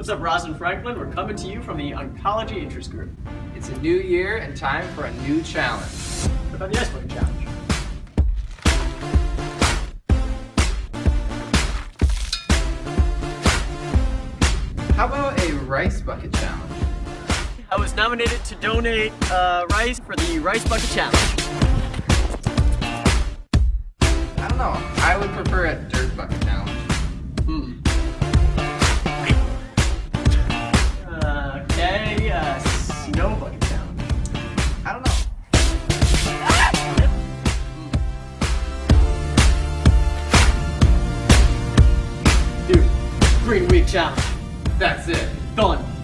What's up, Rosalind Franklin? We're coming to you from the Oncology Interest Group. It's a new year and time for a new challenge. What about the Ice Bucket Challenge? How about a rice bucket challenge? I was nominated to donate uh, rice for the Rice Bucket Challenge. I don't know. I would prefer a Dude, Green Wig Challenge. That's it. Done.